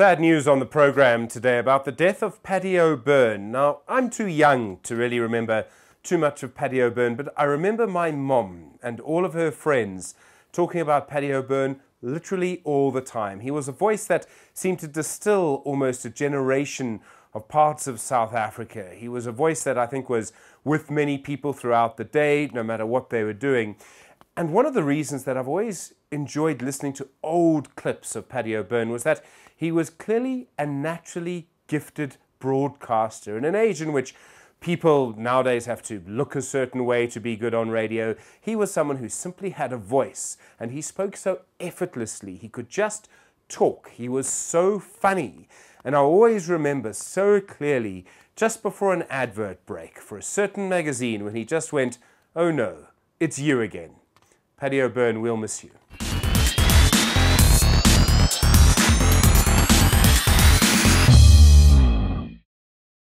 Sad news on the program today about the death of Paddy O'Byrne. Now, I'm too young to really remember too much of Paddy O'Byrne, but I remember my mom and all of her friends talking about Paddy O'Byrne literally all the time. He was a voice that seemed to distill almost a generation of parts of South Africa. He was a voice that I think was with many people throughout the day, no matter what they were doing. And one of the reasons that I've always enjoyed listening to old clips of Paddy O'Byrne was that he was clearly a naturally gifted broadcaster in an age in which people nowadays have to look a certain way to be good on radio. He was someone who simply had a voice and he spoke so effortlessly. He could just talk. He was so funny. And I always remember so clearly just before an advert break for a certain magazine when he just went, Oh no, it's you again. Paddy O'Byrne, we'll miss you.